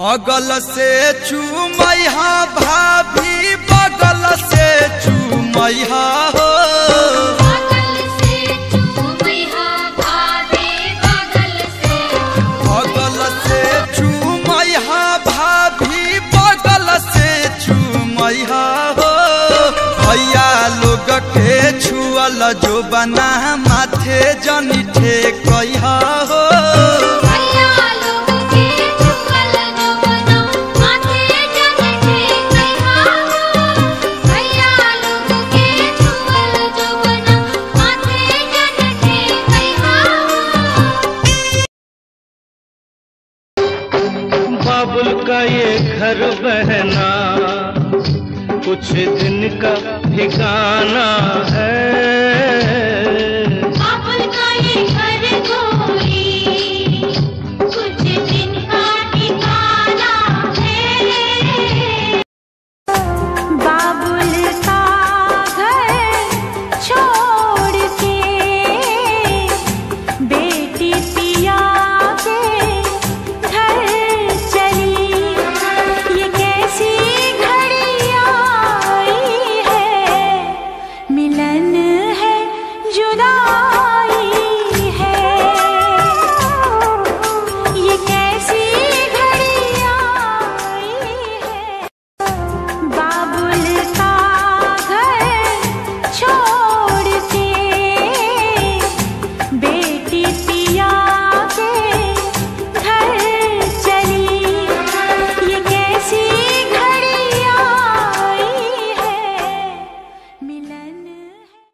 अगल से चूमैहा भाभी बगल से चूमैहा हो। बगल से चूमैहा भाभी बगल से अगल से चूमैहा भाभी बगल से चूमैहा हो। भैया लोग के छुअल जो बना माथे जनी ठेकैहा हो। बाबुल का ये घर बहना कुछ दिन का ठिकाना है।